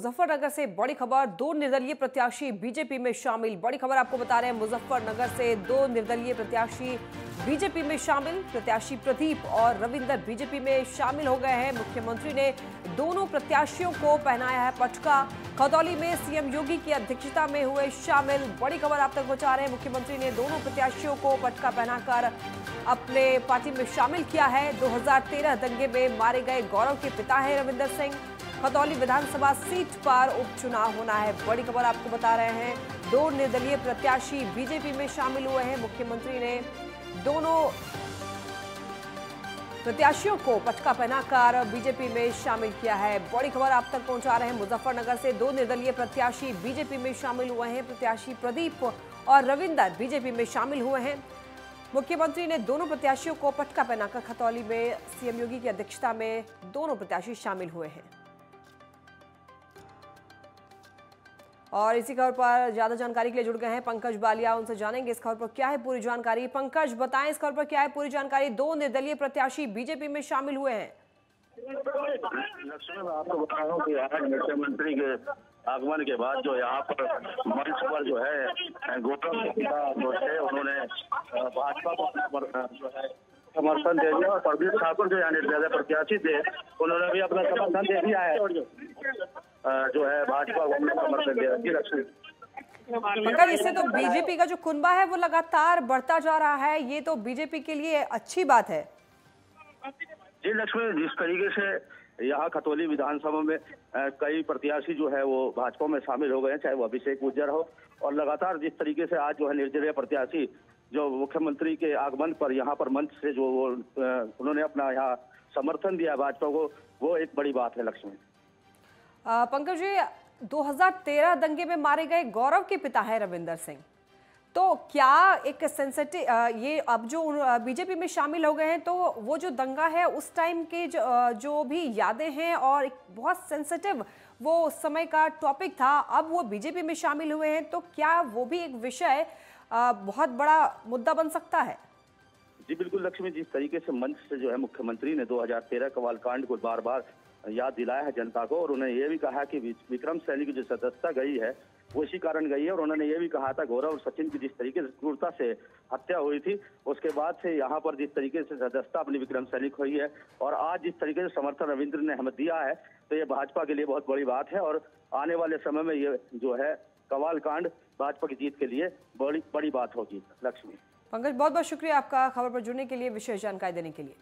मुजफ्फरनगर से बड़ी खबर, दो निर्दलीय प्रत्याशी बीजेपी में शामिल। बड़ी खबर आपको बता रहे हैं, मुजफ्फरनगर से दो निर्दलीय प्रत्याशी बीजेपी में शामिल। प्रत्याशी प्रदीप और रविंदर बीजेपी में शामिल हो गए हैं। मुख्यमंत्री ने दोनों प्रत्याशियों को पहनाया है पटका। खदौली में सीएम योगी की अध्यक्षता में हुए शामिल। बड़ी खबर आप तक पहुँचा रहे हैं, मुख्यमंत्री ने दोनों प्रत्याशियों को पटका पहनाकर अपने पार्टी में शामिल किया है। 2013 दंगे में मारे गए गौरव के पिता है रविंदर सिंह। खतौली विधानसभा सीट पर उपचुनाव होना है। बड़ी खबर आपको बता रहे हैं। दो निर्दलीय प्रत्याशी बीजेपी में शामिल हुए हैं। मुख्यमंत्री ने दोनों प्रत्याशियों को पटका पहनाकर बीजेपी में शामिल किया है। बड़ी खबर आप तक पहुँचा रहे हैं। मुजफ्फरनगर से दो निर्दलीय प्रत्याशी बीजेपी में शामिल हुए हैं। प्रत्याशी प्रदीप और रविंदर बीजेपी में शामिल हुए हैं। मुख्यमंत्री ने दोनों प्रत्याशियों को पटका पहनाकर खतौली में सीएम योगी की अध्यक्षता में दोनों प्रत्याशी शामिल हुए हैं। और इसी खबर पर ज़्यादा जानकारी के लिए जुड़ गए हैं पंकज बालिया, उनसे जानेंगे इस खबर पर क्या है पूरी जानकारी। पंकज, बताएँ इस खबर पर क्या है पूरी जानकारी। दो निर्दलीय प्रत्याशी बीजेपी में शामिल हुए हैं। आपको बता रहा हूँ कि आज मुख्यमंत्री के आगमन के बाद जो यहाँ पर मंच पर जो है गौतम जो है, उन्होंने भाजपा को जो है समर्थन दे दिया और प्रदीप ठाकुर जो यहाँ निर्दलीय प्रत्याशी थे उन्होंने भी अपना समर्थन दे दिया है। जो है भाजपा को अपना समर्थन दिया। जी लक्ष्मी। पंकज इससे तो बीजेपी का जो कुनबा है वो लगातार बढ़ता जा रहा है। ये तो बीजेपी के लिए अच्छी बात है। जी लक्ष्मी जिस तरीके से यहाँ खतौली विधानसभा में कई प्रत्याशी जो है वो भाजपा में शामिल हो गए हैं, चाहे वो अभिषेक गुज्जर हो, और लगातार जिस तरीके से आज जो है निर्दलीय प्रत्याशी जो मुख्यमंत्री के आगमन पर यहाँ पर मंच से जो वो उन्होंने अपना यहाँ समर्थन दिया भाजपा को, वो एक बड़ी बात है लक्ष्मी पंकज जी 2013 दंगे में मारे गए गौरव के पिता है रविंदर सिंह। तो क्या एक सेंसिटिव ये अब जो बीजेपी में शामिल हो गए हैं तो वो जो दंगा है उस टाइम के जो, जो भी यादें हैं और एक बहुत सेंसिटिव वो समय का टॉपिक था अब वो बीजेपी में शामिल हुए हैं तो क्या वो भी एक विषय बहुत बड़ा मुद्दा बन सकता है? जी बिल्कुल लक्ष्मी जिस तरीके से मंच से जो है मुख्यमंत्री ने 2013 कवाल कांड को बार बार याद दिलाया है जनता को और उन्होंने ये भी कहा कि विक्रम सैनी की जो सदस्यता गई है, वो इसी कारण गई है और उन्होंने ये भी कहा था गौरव और सचिन की जिस तरीके से क्रूरता से हत्या हुई थी, उसके बाद से यहाँ पर जिस तरीके से सदस्यता अपनी विक्रम सैनिक हुई है और आज जिस तरीके से समर्थन रविंद्र ने हमें दिया है तो ये भाजपा के लिए बहुत बड़ी बात है और आने वाले समय में ये जो है कवाल कांड भाजपा की जीत के लिए बड़ी बड़ी बात होगी, लक्ष्मी। पंकज बहुत बहुत शुक्रिया आपका खबर पर जुड़ने के लिए, विशेष जानकारी देने के लिए।